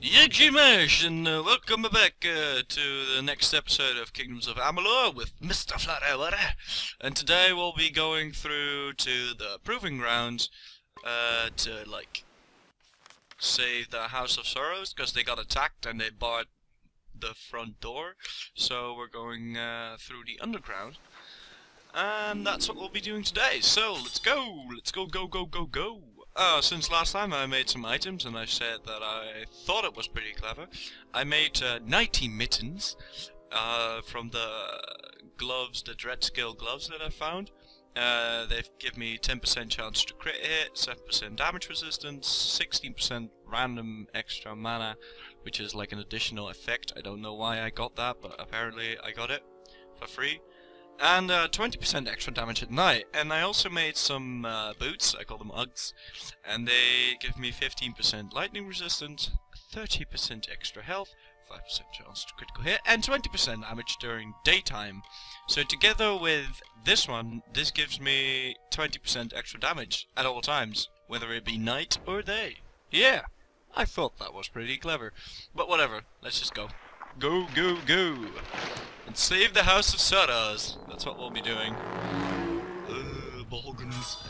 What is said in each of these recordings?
Yigshimash, and uh, welcome back uh, to the next episode of Kingdoms of Amalur with Mr. Flower. And today we'll be going through to the Proving Grounds uh, to, like, save the House of Sorrows, because they got attacked and they barred the front door. So we're going uh, through the underground. And that's what we'll be doing today. So, let's go! Let's go, go, go, go, go! Uh, since last time I made some items and I said that I thought it was pretty clever. I made uh, 90 mittens uh, from the gloves, the Dread Skill gloves that I found. Uh, they give me 10% chance to crit hit, 7% damage resistance, 16% random extra mana, which is like an additional effect. I don't know why I got that, but apparently I got it for free and 20% uh, extra damage at night. And I also made some uh, boots, I call them Uggs, and they give me 15% lightning resistance, 30% extra health, 5% chance to critical hit, and 20% damage during daytime. So together with this one, this gives me 20% extra damage at all times, whether it be night or day. Yeah, I thought that was pretty clever. But whatever, let's just go. Go, go, go! And save the House of Sorrows. That's what we'll be doing. Uh,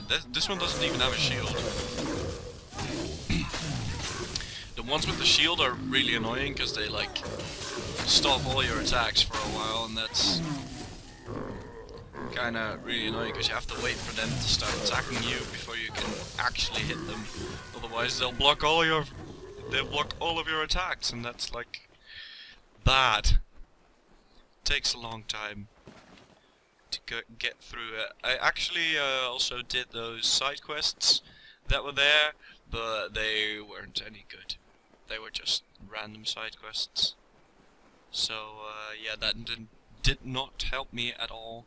this, this one doesn't even have a shield. the ones with the shield are really annoying because they, like, stop all your attacks for a while, and that's kinda really annoying because you have to wait for them to start attacking you before you can actually hit them. Otherwise they'll block all your they'll block all of your attacks and that's like bad takes a long time to get through it. I actually uh, also did those side quests that were there, but they weren't any good. They were just random side quests. So, uh, yeah, that did, did not help me at all.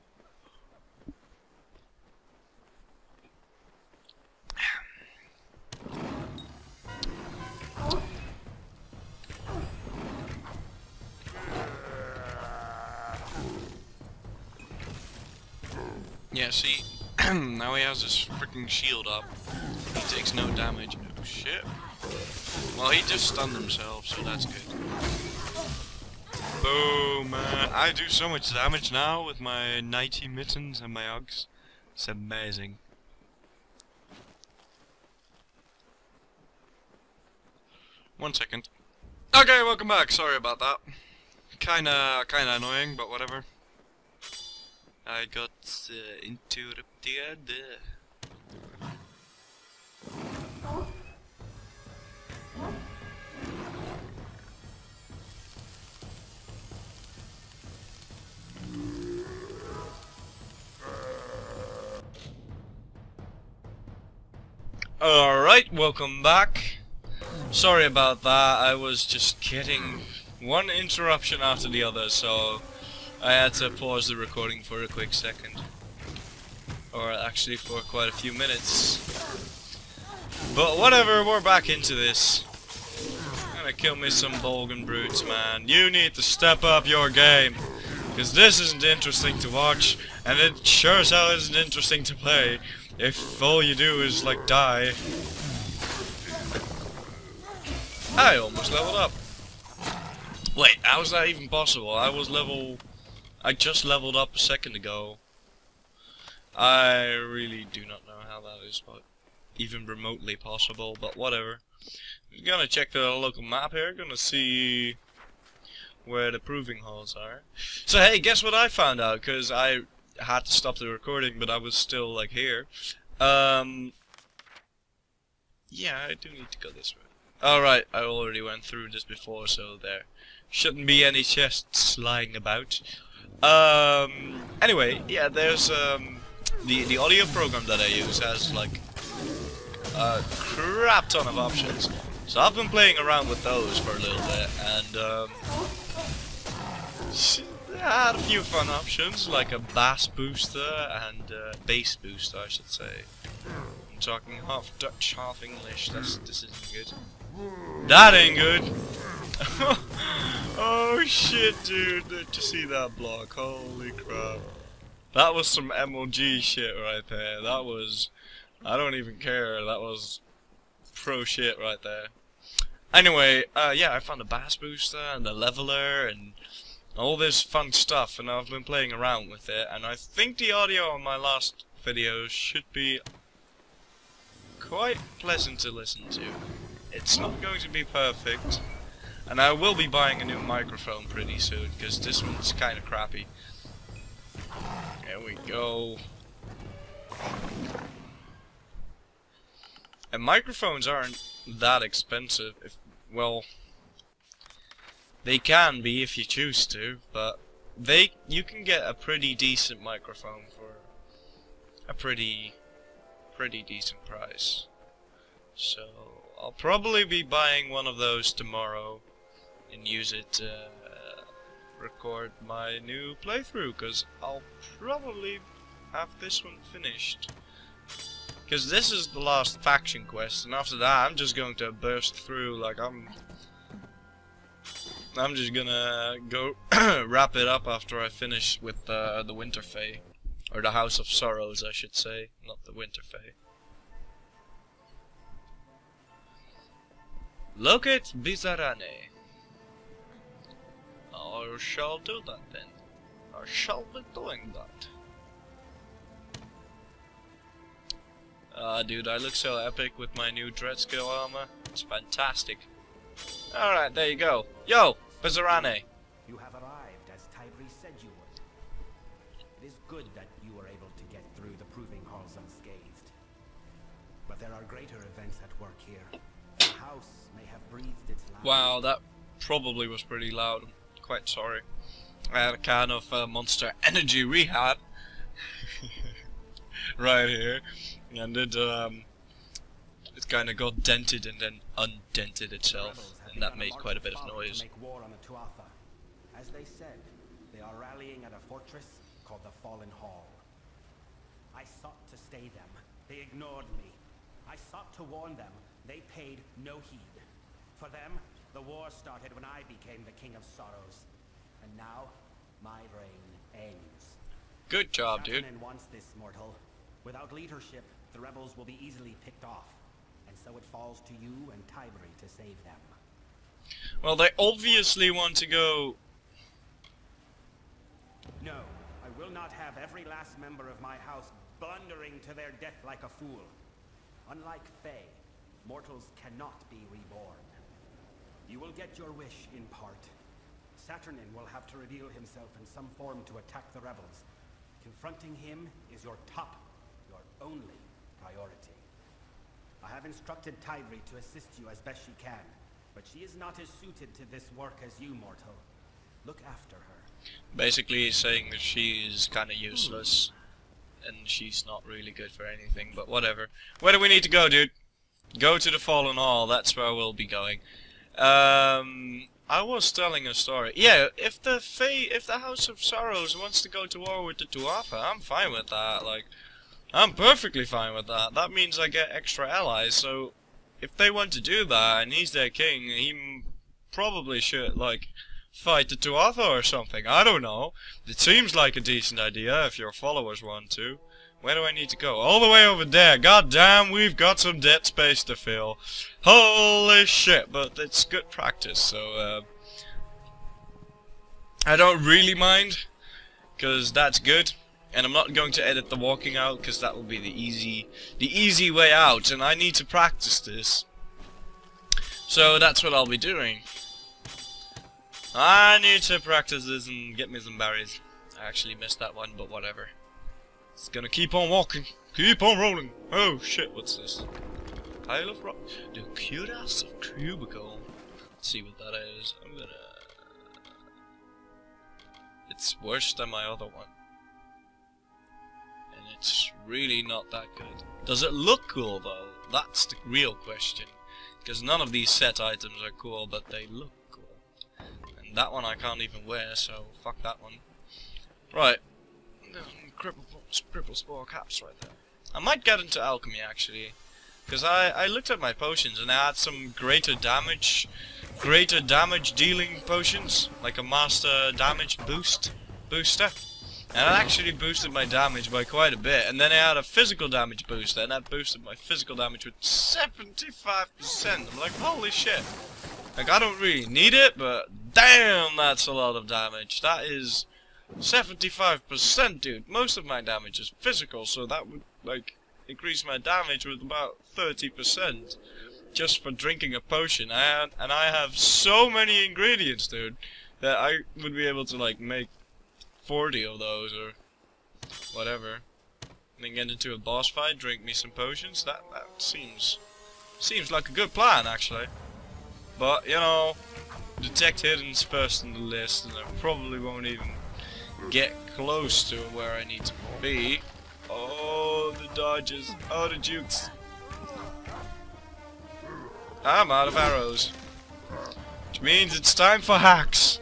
Yeah, see, now he has his freaking shield up. He takes no damage. Oh shit. Well, he just stunned himself, so that's good. Boom, man. I do so much damage now with my 90 mittens and my Uggs. It's amazing. One second. Okay, welcome back. Sorry about that. Kinda, kinda annoying, but whatever. I got uh, interrupted. Alright, welcome back. Sorry about that, I was just getting one interruption after the other, so I had to pause the recording for a quick second. Or actually for quite a few minutes. But whatever, we're back into this. I'm Gonna kill me some Bolgan brutes, man. You need to step up your game. Because this isn't interesting to watch, and it sure as hell isn't interesting to play if all you do is, like, die. I almost leveled up. Wait, how is that even possible? I was level I just leveled up a second ago. I really do not know how that is but even remotely possible, but whatever. I'm gonna check the local map here, gonna see where the proving halls are. So hey, guess what I found out? Because I had to stop the recording, but I was still like here. Um, yeah, I do need to go this way. Alright, I already went through this before, so there shouldn't be any chests lying about. Um, anyway, yeah, there's um, the the audio program that I use has like a crap ton of options. So I've been playing around with those for a little bit, and um, I had a few fun options like a bass booster and bass booster, I should say. I'm talking half Dutch, half English. That's this isn't good. That ain't good. oh shit, dude. Did you see that block? Holy crap. That was some MLG shit right there. That was... I don't even care. That was pro shit right there. Anyway, uh, yeah, I found a bass booster and a leveler and all this fun stuff, and I've been playing around with it, and I think the audio on my last video should be quite pleasant to listen to. It's not going to be perfect, and I will be buying a new microphone pretty soon, because this one's kind of crappy. There we go. And microphones aren't that expensive. If well, they can be if you choose to, but they you can get a pretty decent microphone for a pretty pretty decent price. So I'll probably be buying one of those tomorrow and use it to uh, record my new playthrough because I'll probably have this one finished. Because this is the last faction quest, and after that I'm just going to burst through like I'm... I'm just gonna go wrap it up after I finish with uh, the Winter Fae. Or the House of Sorrows, I should say, not the Winter Fae. Locate Bizarane. I shall do that then. I shall be doing that. Ah, uh, dude, I look so epic with my new Dreadskill armor. It's fantastic. Alright, there you go. Yo, Bizarane. You have arrived as Tybri said you would. It is good that you were able to get through the proving halls unscathed. But there are greater events at work here. The house may have breathed its last. Wow, that probably was pretty loud. Quite sorry. I had a can of uh, Monster Energy Rehab right here and it um, it kind of got dented and then undented itself, and that made quite a bit of noise. As they said, they are rallying at a fortress called the Fallen Hall. I sought to stay them. They ignored me. I sought to warn them. They paid no heed. For them, the war started when I became the King of Sorrows. And now, my reign ends. Good job, dude. wants this mortal. Without leadership, the rebels will be easily picked off, and so it falls to you and Tybri to save them. Well, they obviously want to go... No, I will not have every last member of my house blundering to their death like a fool. Unlike Fae, mortals cannot be reborn. You will get your wish in part. Saturnin will have to reveal himself in some form to attack the rebels. Confronting him is your top, your only priority. I have instructed Tybri to assist you as best she can, but she is not as suited to this work as you, mortal. Look after her. Basically saying that she is kinda useless, and she's not really good for anything, but whatever. Where do we need to go, dude? Go to the Fallen Hall, that's where we'll be going. Um, I was telling a story. Yeah, if the Fae, if the House of Sorrows wants to go to war with the Tuatha, I'm fine with that. Like, I'm perfectly fine with that. That means I get extra allies, so if they want to do that and he's their king, he probably should, like, fight the Tuatha or something. I don't know. It seems like a decent idea if your followers want to. Where do I need to go? All the way over there. God damn, we've got some dead space to fill. Holy shit, but it's good practice, so, uh... I don't really mind, because that's good and I'm not going to edit the walking out because that will be the easy the easy way out and I need to practice this so that's what I'll be doing I need to practice this and get me some berries I actually missed that one but whatever it's gonna keep on walking keep on rolling oh shit what's this pile of rock the cuirass of cubicle let's see what that is I'm gonna it's worse than my other one And it's really not that good. Does it look cool though? That's the real question. Because none of these set items are cool, but they look cool. And that one I can't even wear, so fuck that one. Right. Cripple, cripple spore caps right there. I might get into alchemy actually. Because I, I looked at my potions and I had some greater damage greater damage dealing potions. Like a master damage boost booster. And it actually boosted my damage by quite a bit. And then I had a physical damage booster, and that boosted my physical damage with 75%. I'm like, holy shit. Like, I don't really need it, but damn, that's a lot of damage. That is 75%, dude. Most of my damage is physical, so that would, like, increase my damage with about 30% just for drinking a potion. And, and I have so many ingredients, dude, that I would be able to, like, make 40 of those or whatever. And then get into a boss fight, drink me some potions. That, that seems, seems like a good plan, actually. But, you know, detect hidden's first on the list, and I probably won't even get close to where I need to be. Oh, the dodges. Oh, the jukes. I'm out of arrows. Which means it's time for hacks.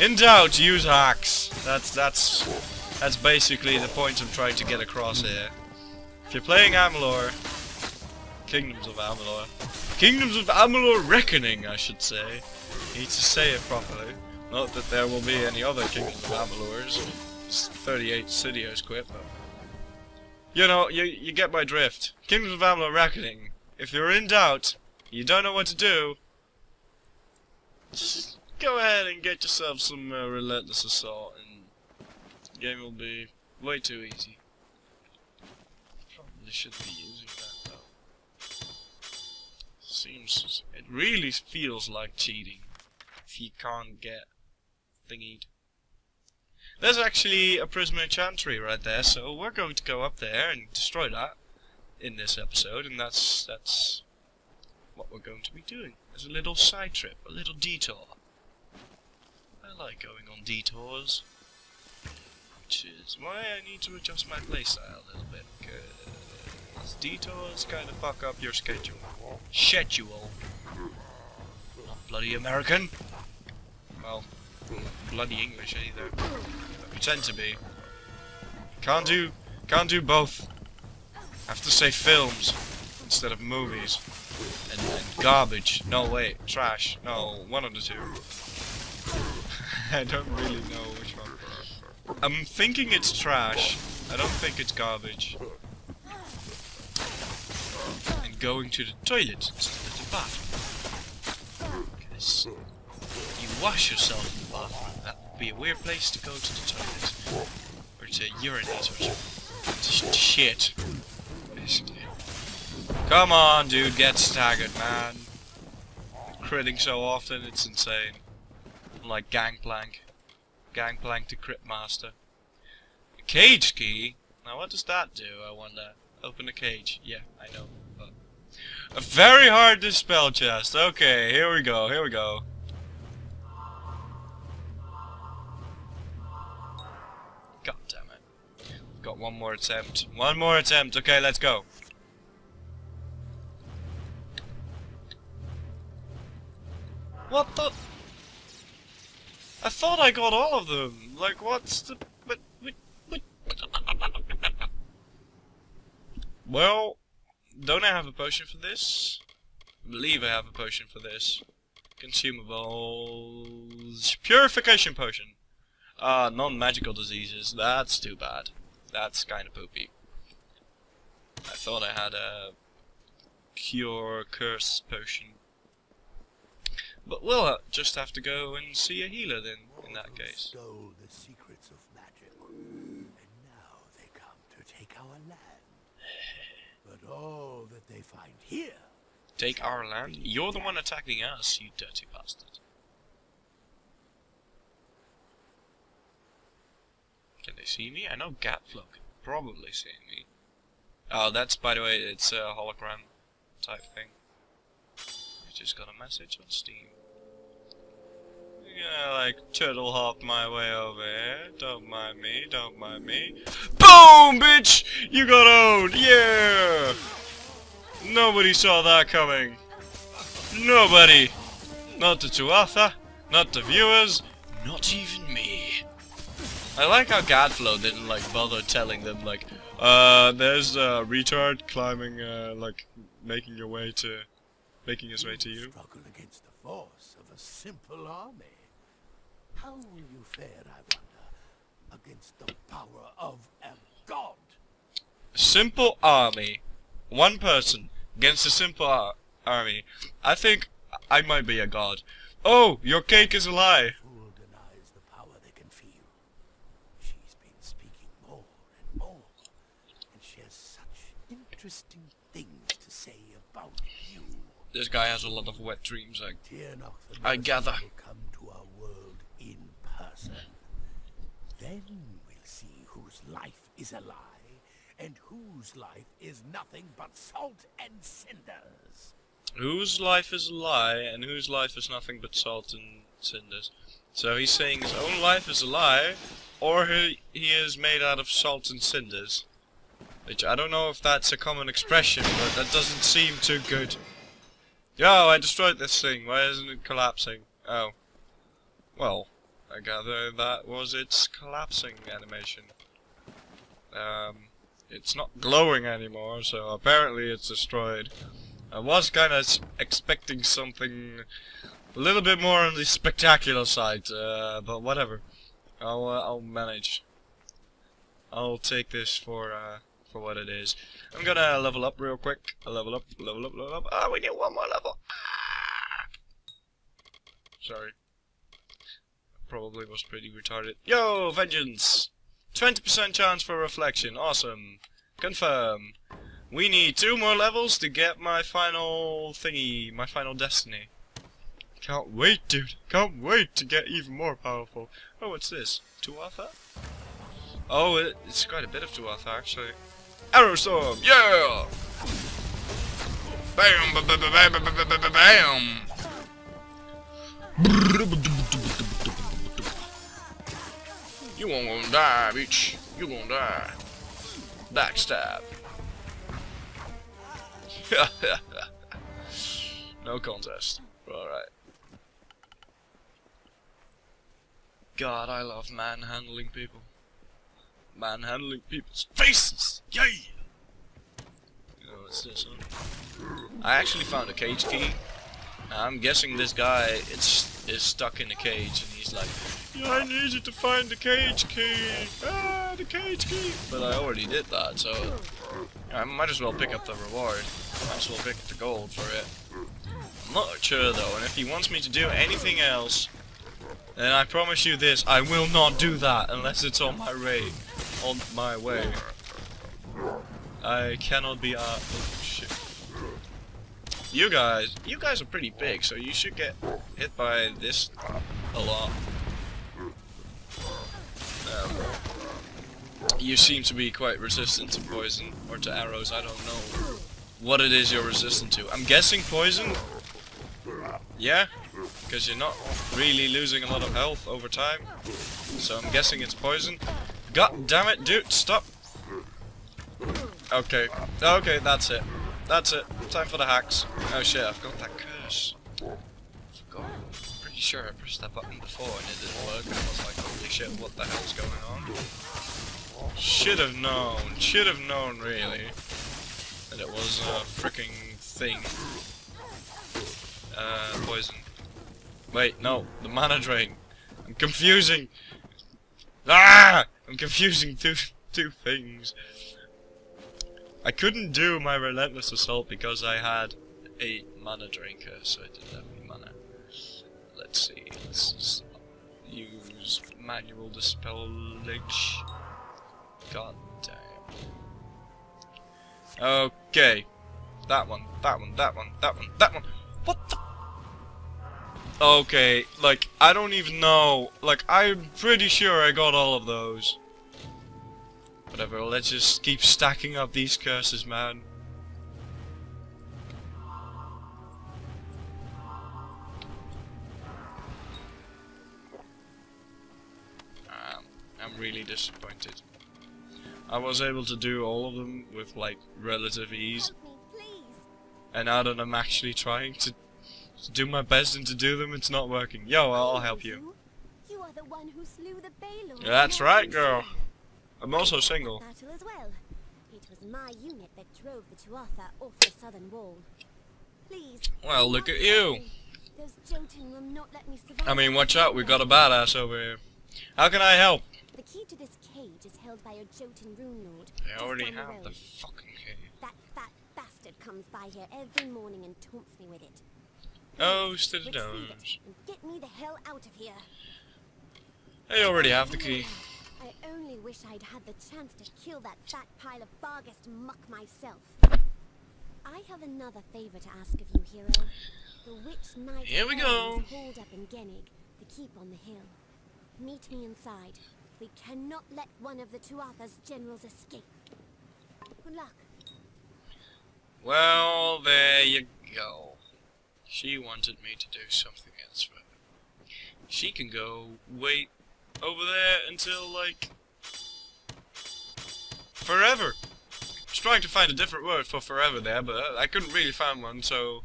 In doubt, use hacks. That's that's that's basically the point I'm trying to get across here. If you're playing Amalur, Kingdoms of Amalur, Kingdoms of Amalur Reckoning, I should say. Need to say it properly. Not that there will be any other Kingdoms of Amalurs. It's 38 Sidious quit, but... You know, you, you get my drift. Kingdoms of Amalur Reckoning. If you're in doubt, you don't know what to do, just go ahead and get yourself some uh, Relentless Assault, and the game will be way too easy. Probably should be using that, though. Seems... it really feels like cheating if you can't get thingied. There's actually a Prisma Chantry right there, so we're going to go up there and destroy that in this episode, and that's that's what we're going to be doing. As a little side trip, a little detour. I like going on detours. Which is why I need to adjust my playstyle a little bit, because detours kind of fuck up your schedule. Schedule. Not bloody American. Well, bloody English either. I pretend to be. Can't do, can't do both. Have to say films instead of movies. And, and garbage. No, wait, trash. No, one of the two. I don't really know which one. I'm thinking it's trash. I don't think it's garbage. And going to the toilet instead of the bathroom. You wash yourself bathroom. That would be a weird place to go to the toilet. Or to urinate or something. Shit. Basically. Come on, dude, get staggered, man. Critting so often, it's insane. Like Gangplank. Gangplank to Crit Master. A cage key? Now what does that do, I wonder? Open a cage. Yeah, I know. But a very hard to spell chest. Okay, here we go, here we go. Got one more attempt. One more attempt. Okay, let's go. What the? I thought I got all of them. Like, what's the? But, but, but. Well, don't I have a potion for this? I believe I have a potion for this. Consumables. Purification potion. Ah, uh, non-magical diseases. That's too bad. That's kind of poopy. I thought I had a cure curse potion. But we'll uh, just have to go and see a healer then, in that case. Stole the secrets of magic, and now they come to take our land. but all that they find here. Take our land? You're the one attacking us, you dirty bastard. Can they see me? I know Gadflow can probably see me. Oh, that's, by the way, it's a hologram type thing. I just got a message on Steam. Gonna, like turtle hop my way over here. Don't mind me, don't mind me. BOOM, bitch! You got owned, yeah! Nobody saw that coming. Nobody. Not the Tuatha, not the viewers, not even me. I like how Gadflow didn't like bother telling them like, uh, there's a retard climbing, uh, like, making your way to, making his way to you. Struggle against the force of a simple army. How will you fare, I wonder, against the power of a god? Simple army. One person against a simple ar army. I think I might be a god. Oh, your cake is a lie. Fool denies the power they can feel. She's been speaking more and more, and she has such interesting things to say about you. This guy has a lot of wet dreams. I I gather. come to our world in person. Then we'll see whose life is a lie, and whose life is nothing but salt and cinders. Whose life is a lie and whose life is nothing but salt and cinders. So he's saying his own life is a lie, or he, he is made out of salt and cinders. Which I don't know if that's a common expression, but that doesn't seem too good. Yo, I destroyed this thing. Why isn't it collapsing? Oh. Well, I gather that was its collapsing animation. Um, it's not glowing anymore, so apparently it's destroyed. I was kind of expecting something a little bit more on the spectacular side, uh, but whatever. I'll uh, I'll manage. I'll take this for uh, for what it is. I'm gonna level up real quick. Level up, level up, level up. Ah, we need one more level. Ah! Sorry. Probably was pretty retarded. Yo, vengeance! 20% chance for reflection. Awesome. Confirm. We need two more levels to get my final thingy, my final destiny. Can't wait, dude. Can't wait to get even more powerful. Oh, what's this? Tuatha? Oh, it, it's quite a bit of Tuatha, actually. Aerosome, yeah! Bam, ba -ba -ba bam, bam, bam, bam, You won't gonna die, bitch. You gonna die. Backstab. no contest. Alright. God, I love manhandling people. Manhandling people's faces! Yay! Oh, what's this? I actually found a cage key. I'm guessing this guy is, is stuck in a cage and he's like, yeah, I need you to find the cage key! Ah, the cage key! But I already did that, so I might as well pick up the reward. Might as well pick up the gold for it. I'm not sure though, and if he wants me to do anything else, then I promise you this, I will not do that unless it's on my way. On my way. I cannot be uh oh shit. You guys you guys are pretty big, so you should get hit by this a lot. Um, you seem to be quite resistant to poison or to arrows, I don't know what it is you're resistant to. I'm guessing poison? Yeah? Because you're not really losing a lot of health over time. So I'm guessing it's poison. God damn it, dude, stop! Okay. Okay, that's it. That's it. Time for the hacks. Oh shit, I've got that curse. Forgot. Pretty sure I pressed that button before and it didn't work. I was like, holy shit, what the hell's going on? Should have known. Should have known, really. That it was a freaking thing. Uh, poison. Wait, no. The mana drain. I'm confusing. Ah! I'm confusing two two things. I couldn't do my relentless assault because I had a mana drinker, so I didn't have any mana. Let's see. Let's use manual dispel lich. God damn. Okay. That one, that one, that one, that one, that one. What the? Okay, like, I don't even know. Like, I'm pretty sure I got all of those. Whatever, let's just keep stacking up these curses, man. Um, I'm really disappointed. I was able to do all of them with, like, relative ease. Help me, please. And now that I'm actually trying to, to do my best and to do them, it's not working. Yo, I'll help you. You are the one who slew the Balor. That's right, girl. I'm also single. Battle as well. It was my unit that drove the Tuatha off the southern wall. Please. Well, look at you. me. Those Jotun will not let me survive. I mean, watch out, we got a badass over here. How can I help? The key to this cage is held by a Jotun rune lord. I already have the fucking cave. That fat bastard comes by here every morning and taunts me with it. Oh, to the domes. Get me the hell out of here. I already have the key. I only wish I'd had the chance to kill that fat pile of Barghest muck myself. I have another favor to ask of you, hero. The witch knight Here we go. is holed up in Genig, the keep on the hill. Meet me inside. We cannot let one of the Tuatha's generals escape. Good luck. Well, there you go. She wanted me to do something else for her. She can go wait over there until, like, forever. I was trying to find a different word for forever there, but I couldn't really find one, so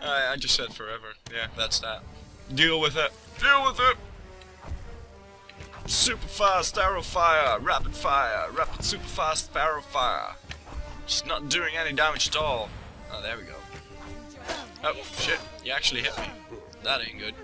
I, I just said forever. Yeah, that's that. Deal with it. Deal with it! Super fast arrow fire, rapid fire, rapid super fast arrow fire. Just not doing any damage at all. Oh, there we go. Oh, shit. You actually hit me. That ain't good.